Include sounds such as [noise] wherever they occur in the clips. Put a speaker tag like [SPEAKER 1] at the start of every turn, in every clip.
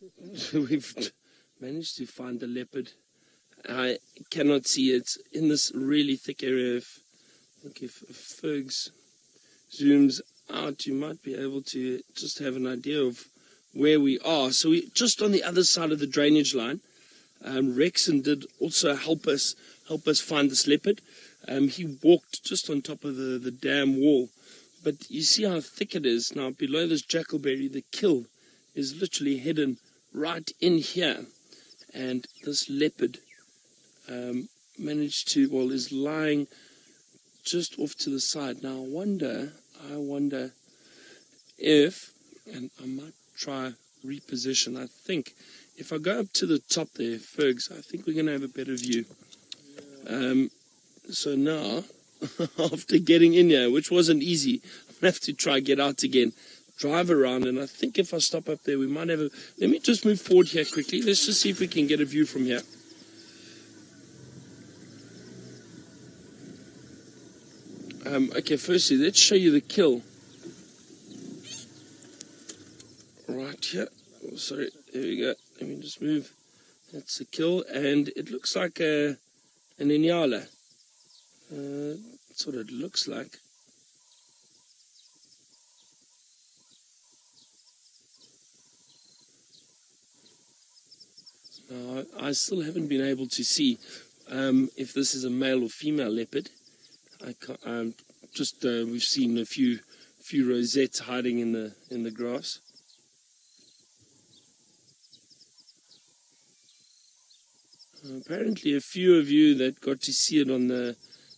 [SPEAKER 1] we've [laughs] we've managed to find the leopard. I cannot see it in this really thick area. If, look, if, if Fergs zooms out, you might be able to just have an idea of where we are. So we're just on the other side of the drainage line. Um, Rexon did also help us help us find this leopard. Um, he walked just on top of the, the dam wall. But you see how thick it is now. Below this jackalberry, the kill is literally hidden right in here. And this leopard um, managed to, well, is lying just off to the side. Now I wonder, I wonder if, and I might try reposition. I think if I go up to the top there, Fergs, I think we're going to have a better view. Um, so now, [laughs] after getting in here, which wasn't easy, I have to try get out again, drive around, and I think if I stop up there, we might have a. Let me just move forward here quickly. Let's just see if we can get a view from here. Um, okay, firstly, let's show you the kill. Right here. Oh, sorry, there we go. Let me just move. That's the kill, and it looks like a an inyala. Uh, that's what it looks like. Now, I still haven't been able to see um, if this is a male or female leopard. I um, just uh, we've seen a few few rosettes hiding in the in the grass. Uh, apparently, a few of you that got to see it on the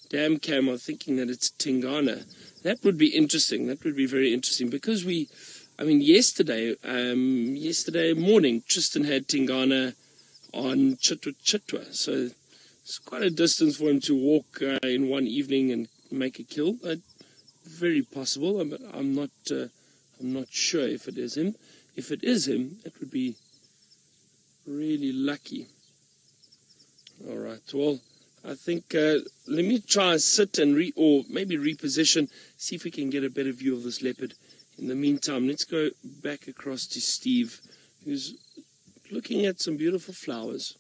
[SPEAKER 1] dam cam are thinking that it's Tingana. That would be interesting. That would be very interesting because we, I mean, yesterday, um, yesterday morning, Tristan had Tingana on Chitwa Chitwa. So it's quite a distance for him to walk uh, in one evening and make a kill. Uh, very possible, but I'm not. Uh, I'm not sure if it is him. If it is him, it would be really lucky. All right. Well, I think uh, let me try and sit and re or maybe reposition, see if we can get a better view of this leopard. In the meantime, let's go back across to Steve, who's looking at some beautiful flowers.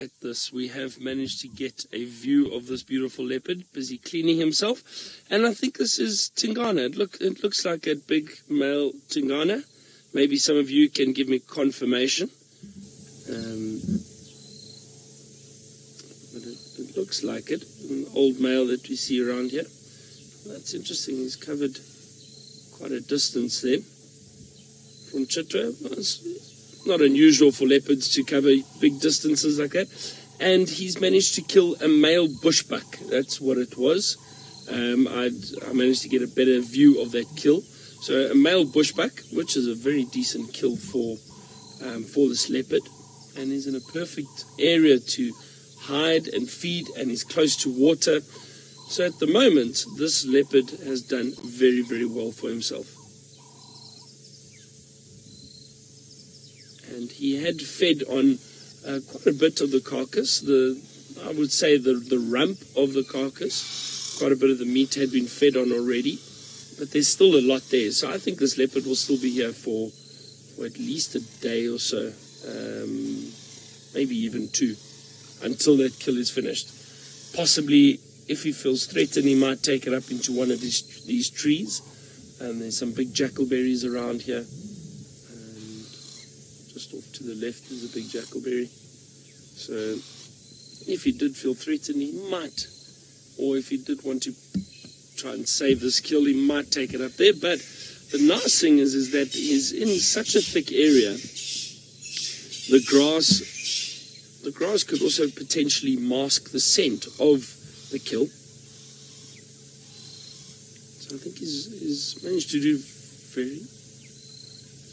[SPEAKER 1] At this, we have managed to get a view of this beautiful leopard, busy cleaning himself, and I think this is Tingana. It look it looks like a big male Tingana. Maybe some of you can give me confirmation. Um, but it, it looks like it. An old male that we see around here. That's interesting. He's covered quite a distance there from Chitwa. Not unusual for leopards to cover big distances like that. And he's managed to kill a male bushbuck. That's what it was. Um, I managed to get a better view of that kill. So a male bushbuck, which is a very decent kill for um, for this leopard, and is in a perfect area to hide and feed and is close to water. So at the moment, this leopard has done very, very well for himself. He had fed on uh, quite a bit of the carcass, the I would say the, the rump of the carcass. Quite a bit of the meat had been fed on already, but there's still a lot there. So I think this leopard will still be here for, for at least a day or so, um, maybe even two until that kill is finished. Possibly, if he feels threatened, he might take it up into one of these, these trees. And there's some big jackalberries around here. Just off to the left is a big jackalberry. So, if he did feel threatened, he might. Or if he did want to try and save this kill, he might take it up there. But the nice thing is, is that he's in such a thick area. The grass the grass could also potentially mask the scent of the kill. So I think he's, he's managed to do very,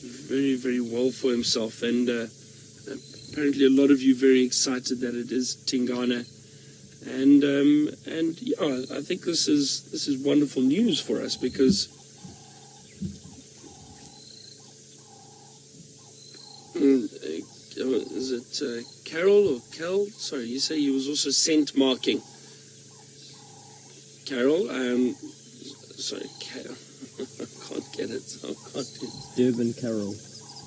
[SPEAKER 1] very, very well for himself. And uh, apparently, a lot of you very excited that it is Tingana. And um, and yeah, I think this is this is wonderful news for us because. Mm, is it uh, Carol or Kel? Sorry, you say he was also scent marking. Carol, um, sorry, Carol. I can't get it. I can't get.
[SPEAKER 2] Durban Carol.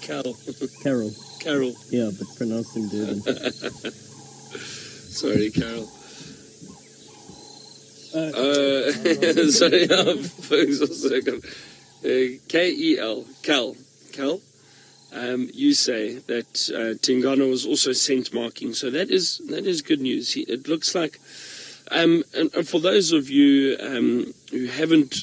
[SPEAKER 1] Cal.
[SPEAKER 2] Carol.
[SPEAKER 1] Carol.
[SPEAKER 2] Yeah, but pronounced in Durban. [laughs]
[SPEAKER 1] Sorry, Carol.
[SPEAKER 2] Uh,
[SPEAKER 1] Uh, [laughs] sorry, uh, folks also got uh, K E L, Cal, Cal. Um, you say that uh, Tingana was also scent marking, so that is that is good news. He, it looks like, um, and, and for those of you um, who haven't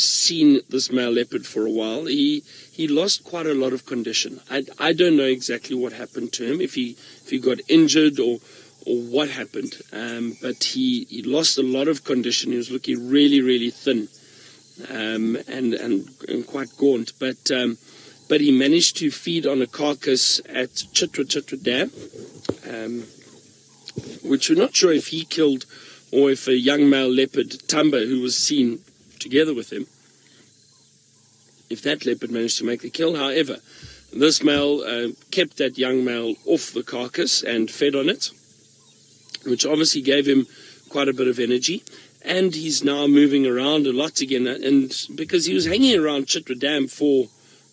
[SPEAKER 1] seen this male leopard for a while, he he lost quite a lot of condition. I, I don't know exactly what happened to him. If he if he got injured or or what happened. Um, but he, he lost a lot of condition. He was looking really, really thin um, and, and, and quite gaunt. But, um, but he managed to feed on a carcass at Chitwa Chitwa Dam, um, which we're not sure if he killed or if a young male leopard, Tamba, who was seen together with him, if that leopard managed to make the kill. However, this male uh, kept that young male off the carcass and fed on it which obviously gave him quite a bit of energy. And he's now moving around a lot again. And because he was hanging around Chitwa Dam for,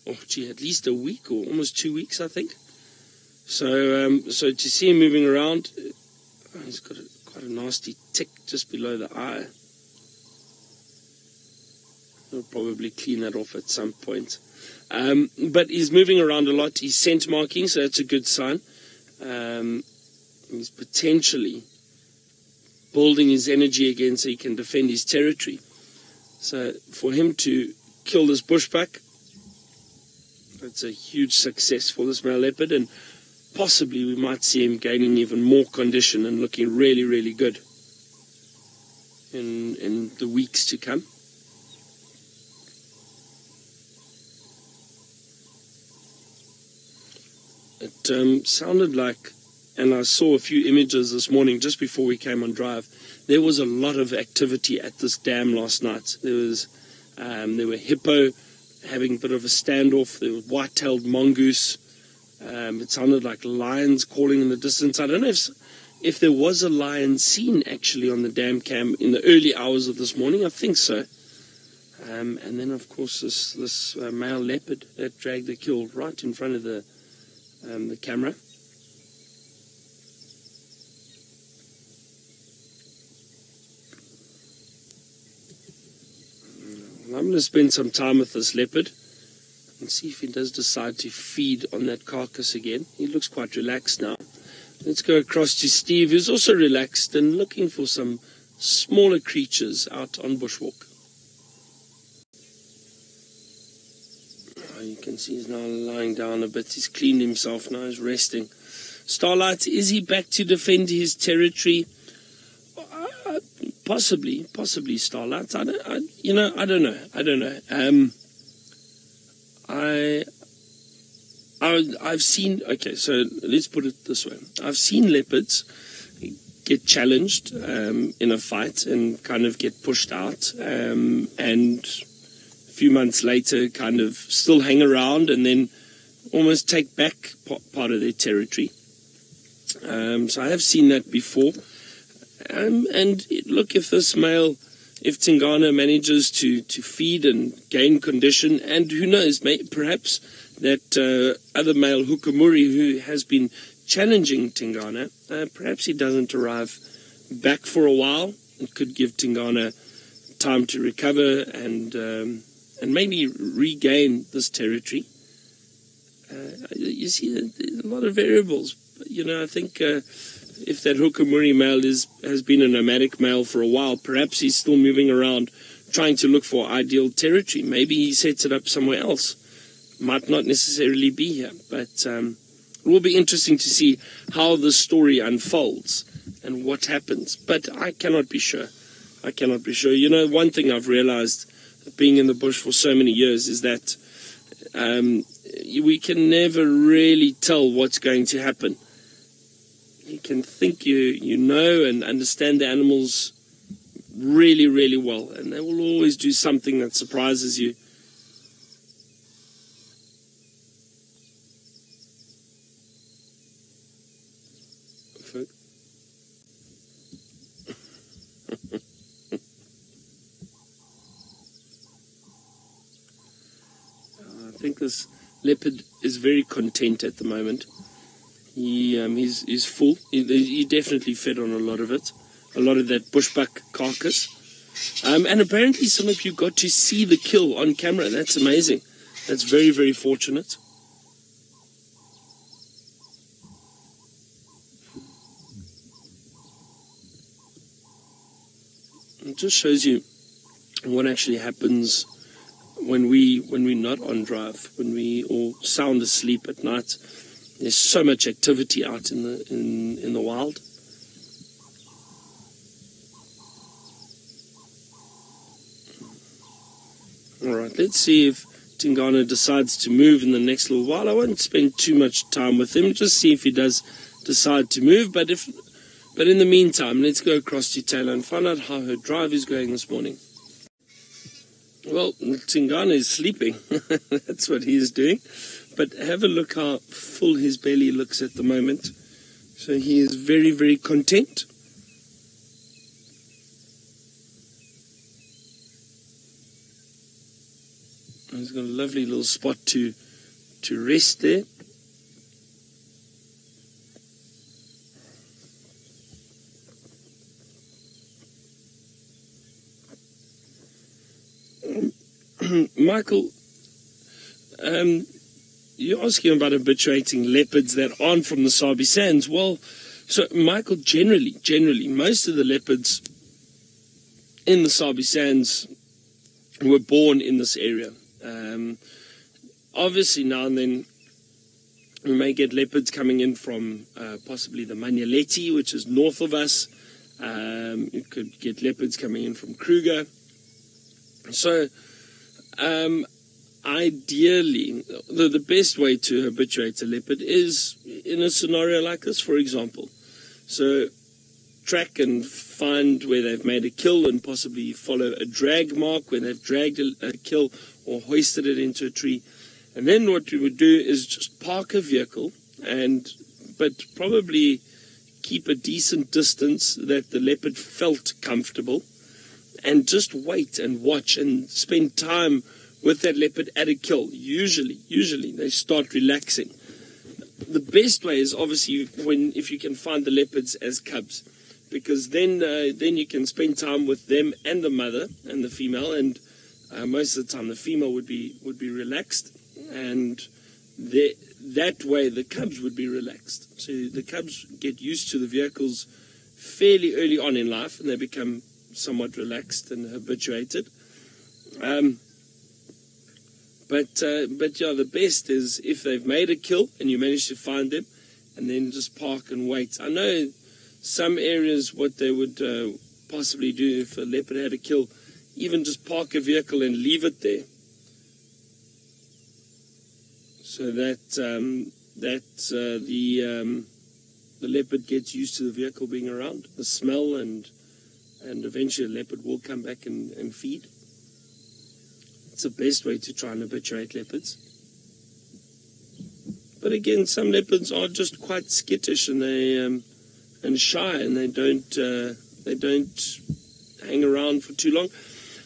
[SPEAKER 1] oh, gee, at least a week or almost two weeks, I think. So, um, so to see him moving around, oh, he's got a, quite a nasty tick just below the eye. I'll probably clean that off at some point. Um, but he's moving around a lot. He's scent marking, so that's a good sign. Um, he's potentially building his energy again so he can defend his territory. So for him to kill this bushbuck, that's a huge success for this male leopard, and possibly we might see him gaining even more condition and looking really, really good in in the weeks to come. It um, sounded like and I saw a few images this morning just before we came on drive. There was a lot of activity at this dam last night. There was um, there were hippo having a bit of a standoff. There was white-tailed mongoose. Um, it sounded like lions calling in the distance. I don't know if if there was a lion seen actually on the dam cam in the early hours of this morning. I think so. Um, and then of course this this uh, male leopard that dragged the kill right in front of the um, the camera. I'm going to spend some time with this leopard and see if he does decide to feed on that carcass again. He looks quite relaxed now. Let's go across to Steve, who's also relaxed and looking for some smaller creatures out on bushwalk. Oh, you can see he's now lying down a bit. He's cleaned himself now. He's resting. Starlight, is he back to defend his territory? Uh, possibly, possibly Starlight. I don't, I, you know, I don't know. I don't know. Um, I, I, I've seen. Okay, so let's put it this way. I've seen leopards get challenged um, in a fight and kind of get pushed out, um, and few months later, kind of still hang around and then almost take back part of their territory. Um, so I have seen that before. Um, and look, if this male, if Tingana manages to, to feed and gain condition, and who knows, may, perhaps that uh, other male Hukamuri who has been challenging Tingana, uh, perhaps he doesn't arrive back for a while. It could give Tingana time to recover and um, and maybe regain this territory. Uh, you see, there's a lot of variables. You know, I think uh, if that Hukamuri male is has been a nomadic male for a while, perhaps he's still moving around trying to look for ideal territory. Maybe he sets it up somewhere else. Might not necessarily be here, but um, it will be interesting to see how the story unfolds and what happens. But I cannot be sure. I cannot be sure. You know, one thing I've realized being in the bush for so many years is that um, we can never really tell what's going to happen. You can think you you know and understand the animals really really well and they will always do something that surprises you I think this leopard is very content at the moment. He um, he's, he's full. He, he definitely fed on a lot of it, a lot of that bushbuck carcass. Um, and apparently, some of you got to see the kill on camera. That's amazing. That's very, very fortunate. It just shows you what actually happens when we when we're not on drive, when we all sound asleep at night. There's so much activity out in the in, in the wild. All right, let's see if Tingana decides to move in the next little while. I won't spend too much time with him, just see if he does decide to move. But if, but in the meantime, let's go across to Taylor and find out how her drive is going this morning. Well, Tingana is sleeping. [laughs] That's what he is doing. But have a look how full his belly looks at the moment. So he is very, very content. He's got a lovely little spot to to rest there. Michael, um, you're asking about habituating leopards that aren't from the Sabi Sands. Well, so Michael, generally, generally, most of the leopards in the Sabi Sands were born in this area. Um, obviously, now and then we may get leopards coming in from uh, possibly the Manyeleti, which is north of us. Um, you could get leopards coming in from Kruger. So, um, ideally, the, the best way to habituate a leopard is in a scenario like this, for example. So, track and find where they've made a kill and possibly follow a drag mark where they've dragged a, a kill or hoisted it into a tree. And then what we would do is just park a vehicle and, but probably keep a decent distance that the leopard felt comfortable and just wait and watch and spend time with that leopard at a kill. Usually, usually they start relaxing. The best way is obviously when if you can find the leopards as cubs, because then uh, then you can spend time with them and the mother and the female, and uh, most of the time the female would be would be relaxed, and the, that way the cubs would be relaxed. So the cubs get used to the vehicles fairly early on in life, and they become somewhat relaxed and habituated. Um, but uh, but yeah, the best is if they've made a kill and you manage to find them, and then just park and wait. I know some areas what they would uh, possibly do if a leopard had a kill, even just park a vehicle and leave it there, so that um, that uh, the um, the leopard gets used to the vehicle being around, the smell, and and eventually a leopard will come back and, and feed. It's the best way to try and habituate leopards. But again, some leopards are just quite skittish and they um, and shy, and they don't uh, they don't hang around for too long.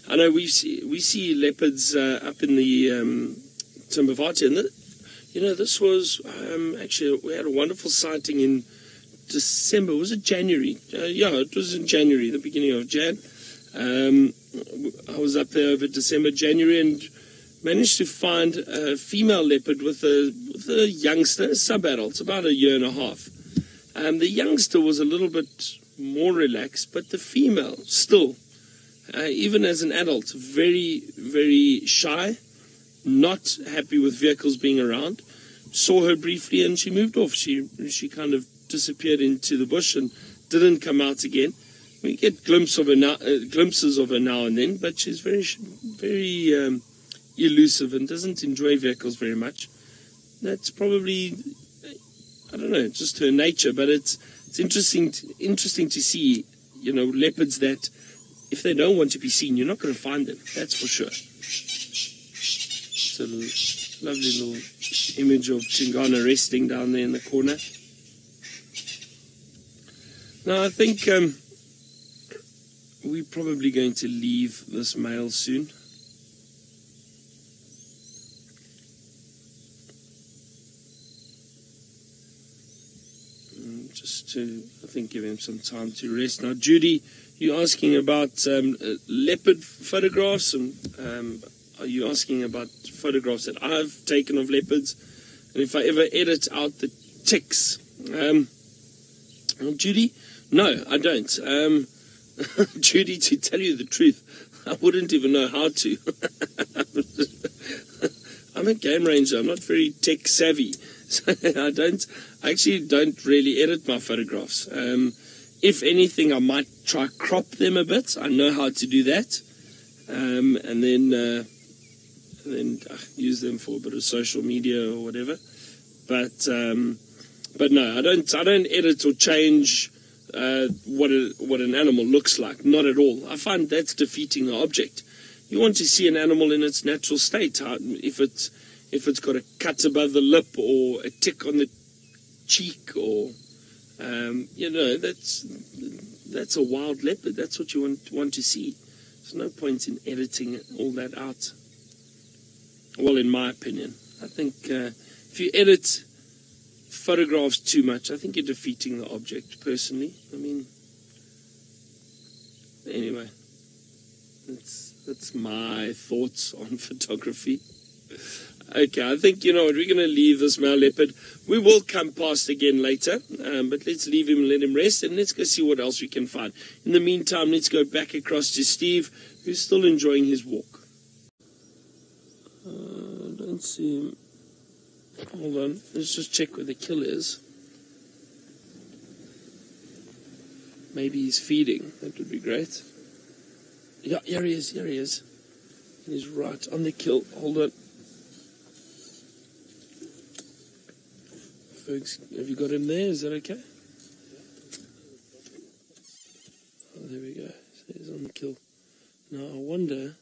[SPEAKER 1] I know we see we see leopards uh, up in the um, Timbavati, and the, you know this was um, actually we had a wonderful sighting in December. Was it January? Uh, yeah, it was in January, the beginning of Jan. Um, I was up there over December, January, and managed to find a female leopard with a, with a youngster, a sub-adult, about a year and a half. Um, the youngster was a little bit more relaxed, but the female still, uh, even as an adult, very, very shy, not happy with vehicles being around. Saw her briefly and she moved off. She she kind of disappeared into the bush and didn't come out again. We get glimpse of her now, uh, glimpses of her now and then, but she's very, very um, elusive and doesn't enjoy vehicles very much. That's probably, I don't know, just her nature. But it's it's interesting, to, interesting to see, you know, leopards that if they don't want to be seen, you're not going to find them. That's for sure. It's a lovely little image of Tingana resting down there in the corner. No, I think um, we're probably going to leave this male soon. Mm, just to, I think, give him some time to rest. Now, Judy, you're asking about um, uh, leopard photographs, and um, are you asking about photographs that I've taken of leopards? And if I ever edit out the ticks, um, Judy, no, I don't. Um, [laughs] Judy, to tell you the truth, I wouldn't even know how to. [laughs] I'm a game ranger. I'm not very tech savvy, [laughs] so I don't. I actually don't really edit my photographs. Um, if anything, I might try crop them a bit. I know how to do that, um, and then uh, and then uh, use them for a bit of social media or whatever. But um, but no, I don't. I don't edit or change uh, what a, what an animal looks like. Not at all. I find that's defeating the object. You want to see an animal in its natural state. If it's if it's got a cut above the lip or a tick on the cheek or um, you know that's that's a wild leopard. That's what you want want to see. There's no point in editing all that out. Well, in my opinion, I think uh, if you edit photographs too much, I think you're defeating the object. Personally, I mean, anyway, that's that's my thoughts on [laughs] photography. Okay, I think you know what we're going to leave this male leopard. We will come past again later, um, but let's leave him let him rest, and let's go see what else we can find. In the meantime, let's go back across to Steve, who's still enjoying his walk. Uh, don't see him. Hold on, let's just check where the kill is. Maybe he's feeding. That would be great. Yeah, here he is. Here he is. He's right on the kill. Hold on. Folks, have you got him there? Is that okay? Oh, there we go. So he's on the kill. Now I wonder.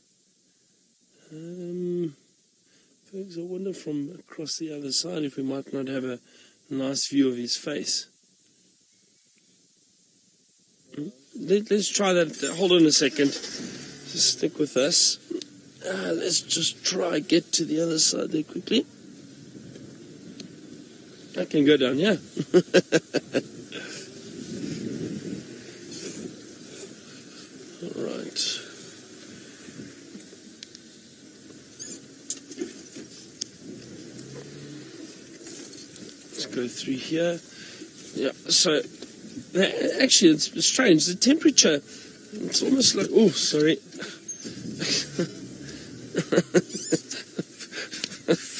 [SPEAKER 1] Um, I wonder from across the other side if we might not have a nice view of his face. Hmm? Let, us try that. Hold on a second. Just stick with us. Uh, let's just try get to the other side there quickly. I can go down, yeah. [laughs] All right. Let's go through here. Yeah, so actually, it's strange. The temperature, it's almost like, oh, sorry.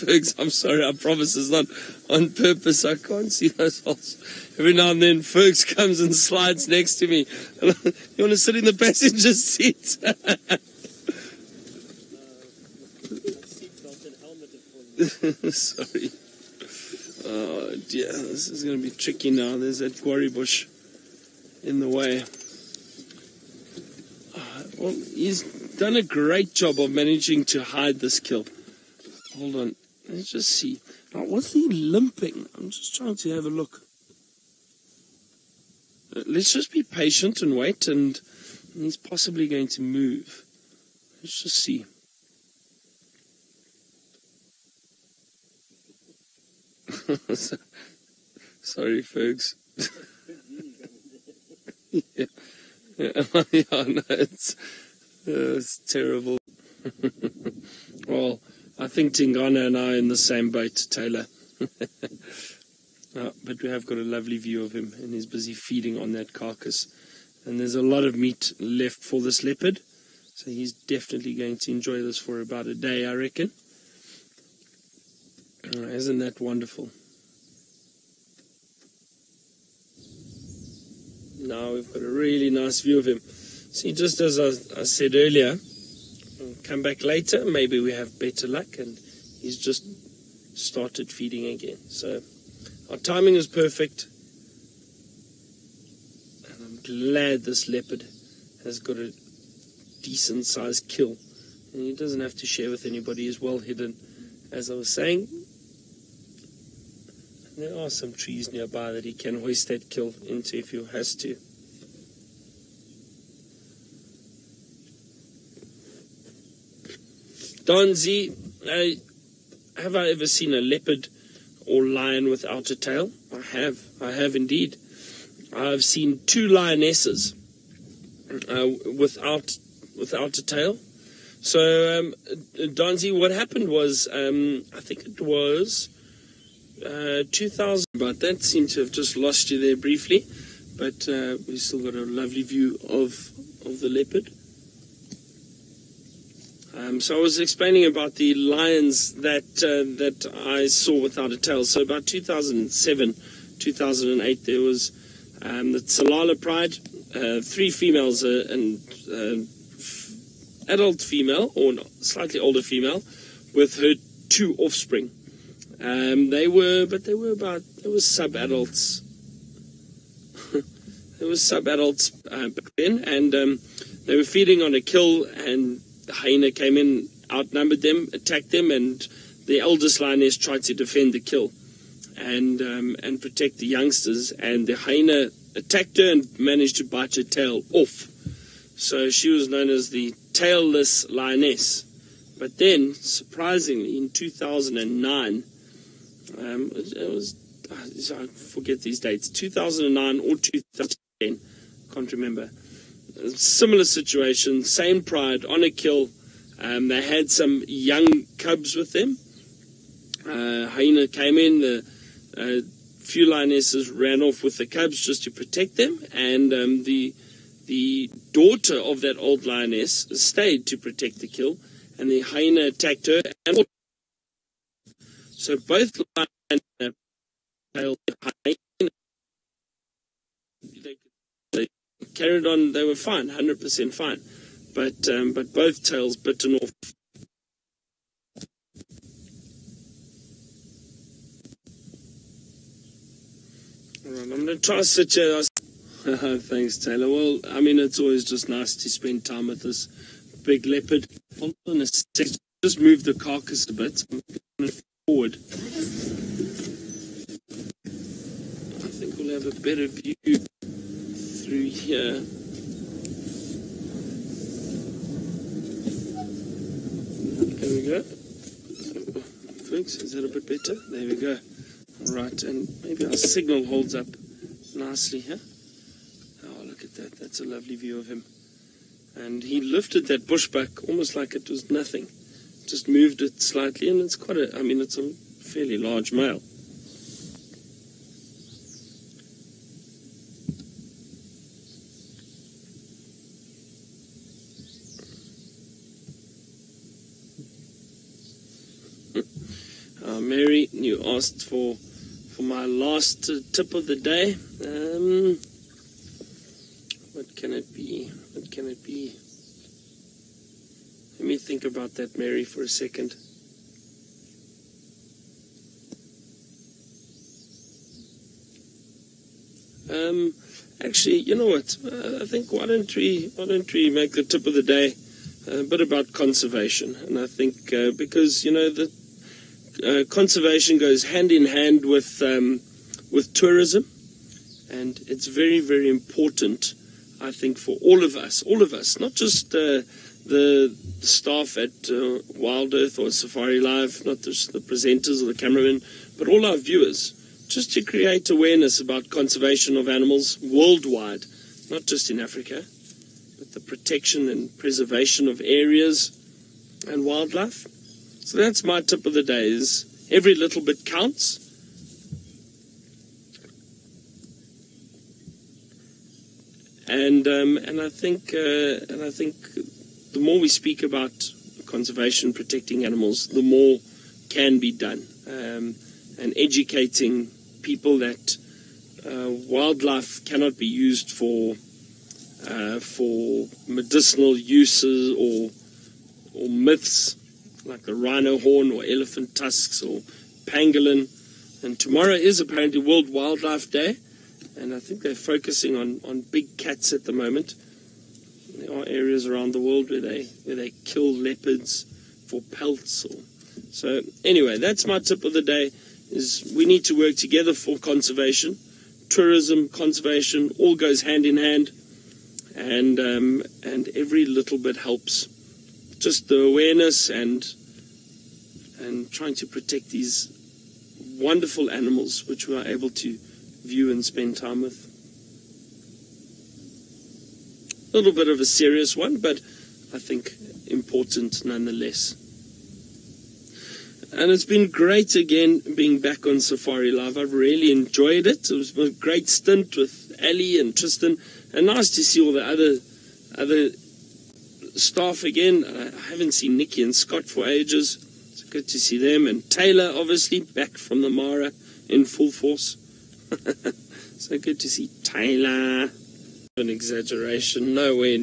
[SPEAKER 1] Fergs, I'm sorry, I promise it's not on purpose. I can't see those holes. Every now and then, Fergs [laughs] comes and slides next to me. [laughs] you want to sit in the passenger seat? [laughs] sorry. Oh dear, this is going to be tricky now. There's that guarri bush in the way. Uh, well, he's done a great job of managing to hide this kill. Hold on, let's just see. Now, was he limping? I'm just trying to have a look. Uh, let's just be patient and wait, and he's possibly going to move. Let's just see. [laughs] Sorry, folks. [laughs] yeah. Yeah, [laughs] yeah, no, it's, uh, it's terrible. well, I think Tingana and I are in the same boat, Taylor. but we have got a lovely view of him, and he's busy feeding on that carcass. And there's a lot of meat left for this leopard, so he's definitely going to enjoy this for about a day, I reckon. Oh, isn't that wonderful? Now we've got a really nice view of him. See, just as I, I said earlier, we'll come back later, maybe we have better luck, and he's just started feeding again. So our timing is perfect, and I'm glad this leopard has got a decent sized kill. And he doesn't have to share with anybody, he's well hidden, as I was saying. There are some trees nearby that he can hoist that kill into if he has to. Donzi, uh, have I ever seen a leopard or lion without a tail? I have. I have indeed. I've seen two lionesses uh, without without a tail. So, um, what happened was, um, I think it was uh, 2000, but that seemed to have just lost you there briefly. But uh, we still got a lovely view of of the leopard. Um, so I was explaining about the lions that uh, that I saw without a tail. So about 2007, 2008, there was um, the Tsalala Pride, uh, three females uh, and uh, f- adult female or slightly older female with her two offspring. Um, they were, but they were about, they were sub-adults. [laughs] they were sub-adults uh, back then, and um, they were feeding on a kill, and the hyena came in, outnumbered them, attacked them, and the eldest lioness tried to defend the kill and um, and protect the youngsters. And the hyena attacked her and managed to bite her tail off. So she was known as the tailless lioness. But then, surprisingly, in 2009, um, it was I forget these dates, 2009 or 2010, can't remember. Similar situation, same pride on a kill. Um, they had some young cubs with them. Uh, hyena came in, the uh, few lionesses ran off with the cubs just to protect them, and um, the the daughter of that old lioness stayed to protect the kill, and the hyena attacked her. And so both the. They, carried on; they were fine, hundred percent fine. But um, but both tails bitten off All right, I'm going to try such a. Thanks, Taylor. Well, I mean, it's always just nice to spend time with this big leopard. Just move the carcass a bit. I'm going to forward. I think we'll have a better view through here. There we go. Oh, thanks. Is that a bit better? There we go. Right, and maybe our signal holds up nicely here. Oh, look at that. That's a lovely view of him. And he lifted that bushbuck almost like it was nothing. Just moved it slightly, and it's quite a, I mean, it's a fairly large male. [laughs] Uh, Mary, you asked for for my last tip of the day. Um, what can it be? What can it be? Let me think about that, Mary, for a second. Um, actually, you know what? Uh, I think why don't we why don't we make the tip of the day a bit about conservation? And I think uh, because you know the uh, conservation goes hand in hand with um, with tourism, and it's very very important. I think for all of us, all of us, not just uh, the staff at uh, Wild Earth or Safari Live, not just the presenters or the cameramen, but all our viewers, just to create awareness about conservation of animals worldwide, not just in Africa, but the protection and preservation of areas and wildlife. So that's my tip of the day is every little bit counts. And um, and I think uh, and I think the more we speak about conservation, protecting animals, the more can be done. Um, and educating people that uh, wildlife cannot be used for uh, for medicinal uses or or myths like the rhino horn or elephant tusks or pangolin. And tomorrow is apparently World Wildlife Day, and I think they're focusing on, on big cats at the moment. There are areas around the world where they where they kill leopards for pelts. Or, so anyway, that's my tip of the day: is we need to work together for conservation, tourism, conservation, all goes hand in hand, and um, and every little bit helps just the awareness and and trying to protect these wonderful animals which we are able to view and spend time with. A little bit of a serious one, but I think important nonetheless. And it's been great again being back on Safari Live. I've really enjoyed it. It was a great stint with Ali and Tristan, and nice to see all the other other staff again. I haven't seen Nikki and Scott for ages. It's good to see them, and Taylor obviously back from the Mara in full force. [laughs] so good to see Taylor. An exaggeration, nowhere,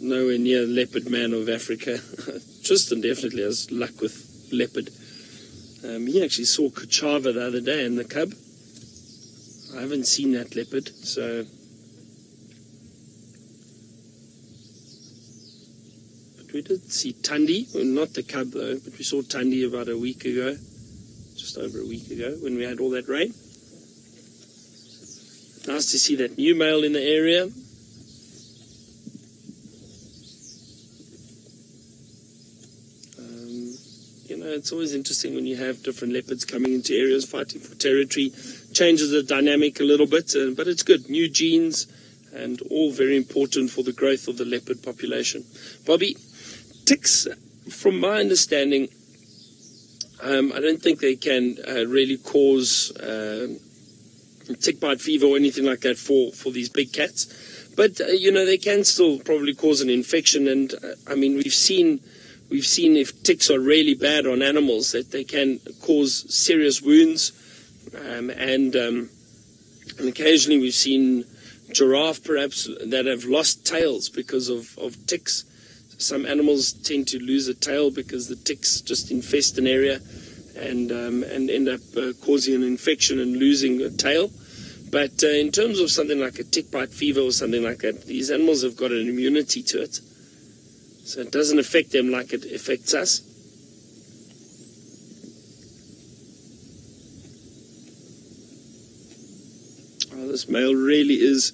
[SPEAKER 1] nowhere near leopard man of Africa. [laughs] Tristan definitely has luck with leopard. Um, he actually saw Kachava the other day in the cub. I haven't seen that leopard, so. But we did see Tundi, well, not the cub though, but we saw Tundi about a week ago, just over a week ago when we had all that rain. Nice to see that new male in the area. Um, you know, it's always interesting when you have different leopards coming into areas fighting for territory. Changes the dynamic a little bit, uh, but it's good. New genes and all very important for the growth of the leopard population. Bobby, ticks, from my understanding, um, I don't think they can uh, really cause uh, tick bite fever or anything like that for, for these big cats. But, uh, you know, they can still probably cause an infection. And, uh, I mean, we've seen We've seen if ticks are really bad on animals that they can cause serious wounds, um, and um, and occasionally we've seen giraffe perhaps that have lost tails because of, of ticks. Some animals tend to lose a tail because the ticks just infest an area and um, and end up uh, causing an infection and losing a tail. But uh, in terms of something like a tick bite fever or something like that, these animals have got an immunity to it. So it doesn't affect them like it affects us. Oh, this male really is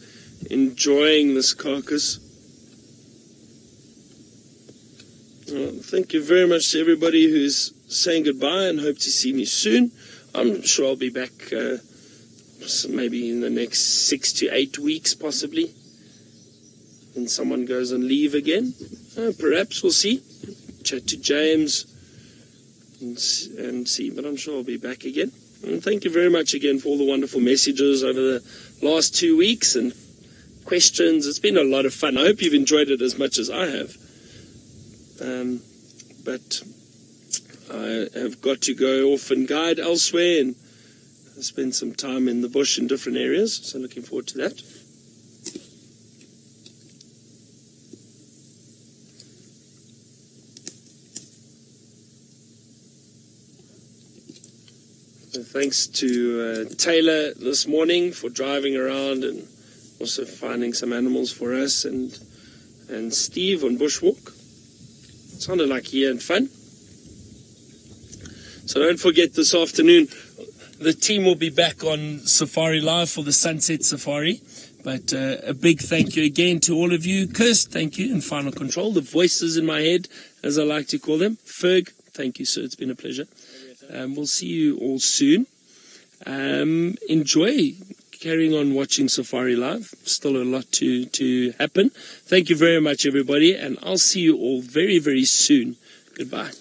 [SPEAKER 1] enjoying this carcass. Well, thank you very much to everybody who's saying goodbye and hope to see me soon. I'm sure I'll be back uh, maybe in the next six to eight weeks, possibly. And someone goes on leave again. Uh, perhaps we'll see. Chat to James and, and see, but I'm sure I'll be back again. And thank you very much again for all the wonderful messages over the last two weeks and questions. It's been a lot of fun. I hope you've enjoyed it as much as I have. Um, but I have got to go off and guide elsewhere and spend some time in the bush in different areas. So looking forward to that. Thanks to uh, Taylor this morning for driving around and also finding some animals for us, and and Steve on bushwalk. Sounded like he had fun. So don't forget this afternoon, the team will be back on Safari Live for the Sunset Safari. But uh, a big thank you again to all of you. Kirst, thank you. And Final Control, the voices in my head, as I like to call them. Ferg, thank you, sir. It's been a pleasure. Um, we'll see you all soon. Um, enjoy carrying on watching Safari Live. Still a lot to, to happen. Thank you very much, everybody, and I'll see you all very, very soon. Goodbye.